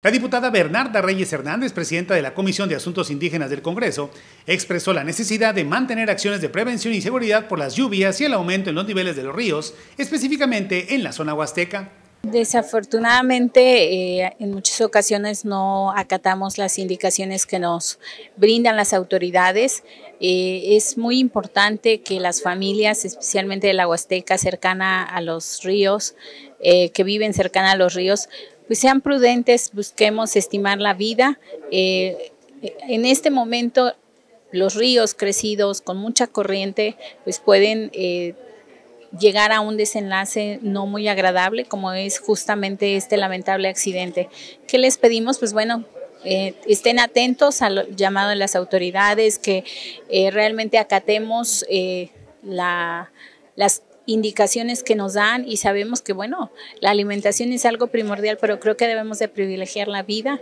La diputada Bernarda Reyes Hernández, presidenta de la Comisión de Asuntos Indígenas del Congreso, expresó la necesidad de mantener acciones de prevención y seguridad por las lluvias y el aumento en los niveles de los ríos, específicamente en la zona huasteca. Desafortunadamente, eh, en muchas ocasiones no acatamos las indicaciones que nos brindan las autoridades. Eh, es muy importante que las familias, especialmente de la Huasteca, cercana a los ríos, eh, que viven cercana a los ríos, pues sean prudentes, busquemos estimar la vida. Eh, en este momento los ríos crecidos con mucha corriente pues pueden eh, llegar a un desenlace no muy agradable como es justamente este lamentable accidente. ¿Qué les pedimos? Pues bueno, eh, estén atentos al llamado de las autoridades, que realmente acatemos la, las indicaciones que nos dan y sabemos que, bueno, la alimentación es algo primordial, pero creo que debemos de privilegiar la vida.